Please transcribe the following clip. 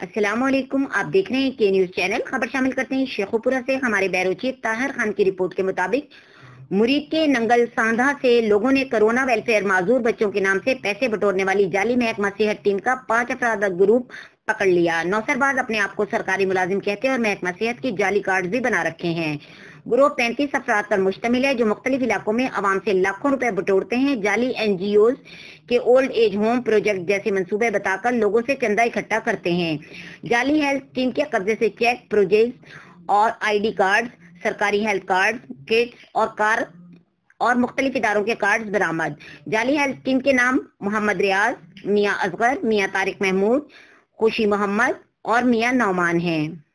अस्सलाम वालेकुम आप देख रहे हैं के न्यूज़ चैनल खबर शामिल करते हैं शेखोपुरा से हमारे बैरोची ताहर खान की रिपोर्ट के मुताबिक। मुरीद के नंगल सांधा से लोगों ने कोरोना वेलफेयर माजूर बच्चों के नाम से पैसे बटोरने वाली जाली महकमा सेहत टीम का पाँच अफराद ग्रुप पकड़ लिया। नौसरबाज अपने आप को सरकारी मुलाजिम कहते हैं और महकमा सेहत की जाली कार्ड भी बना रखे हैं। ग्रुप पैंतीस अफराद पर मुश्तमिल है, जो मुख्तलिफ़ इलाकों में आवाम से लाखों रुपए बटोरते हैं। जाली एनजीओ के ओल्ड एज होम प्रोजेक्ट जैसे मंसूबे बताकर लोगों से चंदा इकट्ठा करते हैं। जाली हेल्थ टीम के कब्जे से चेक प्रोजेक्ट और आईडी कार्ड सरकारी हेल्थ कार्ड किट्स और कार और मुख्तलिफ़ इदारों के कार्ड बरामद। जाली हेल्थ टीम के नाम मोहम्मद रियाज, मियाँ असगर, मियाँ तारिक महमूद, खुशी मोहम्मद और मियाँ नौमान हैं।